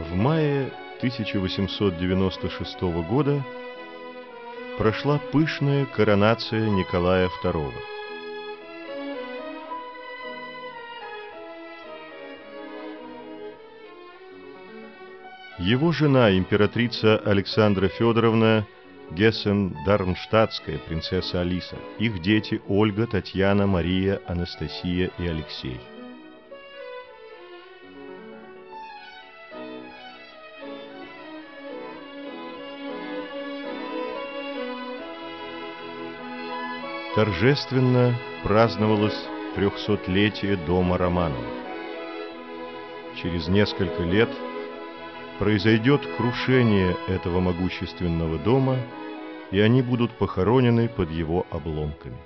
В мае 1896 года прошла пышная коронация Николая II. Его жена, императрица Александра Федоровна Гессен-Дармштадтская, принцесса Алиса, их дети Ольга, Татьяна, Мария, Анастасия и Алексей. Торжественно праздновалось трехсотлетие дома Романовых. Через несколько лет произойдет крушение этого могущественного дома, и они будут похоронены под его обломками.